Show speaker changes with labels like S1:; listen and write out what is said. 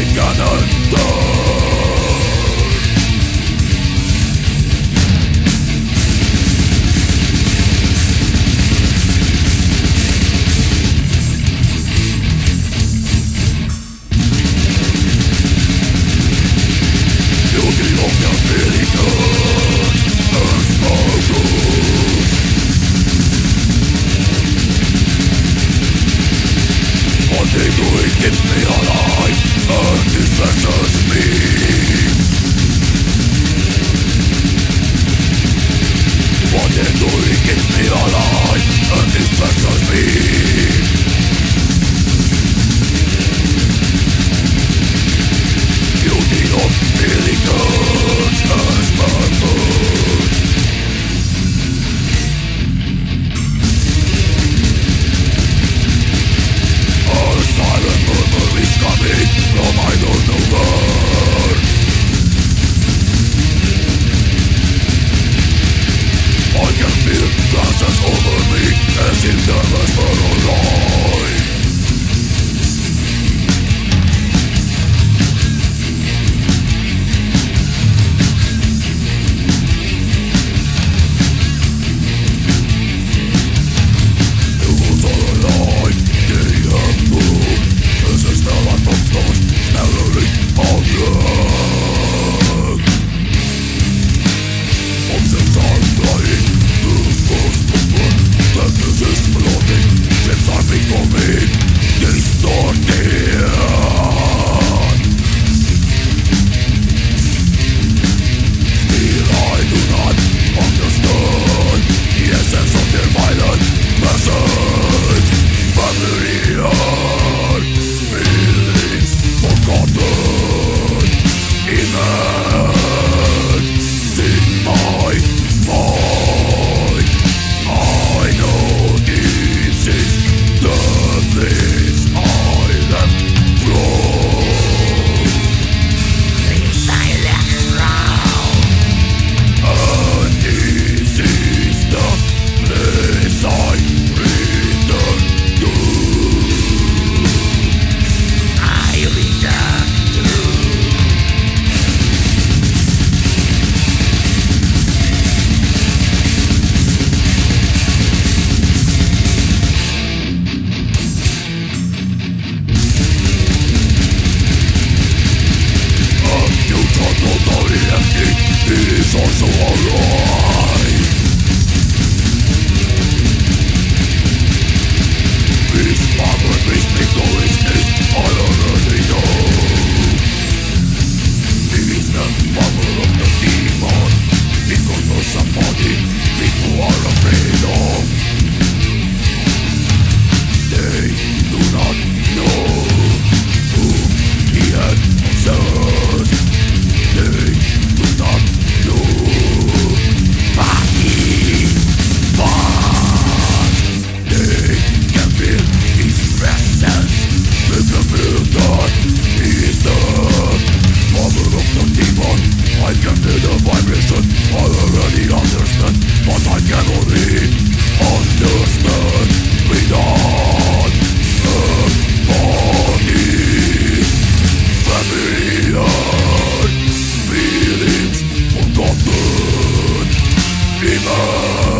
S1: We'd Demon.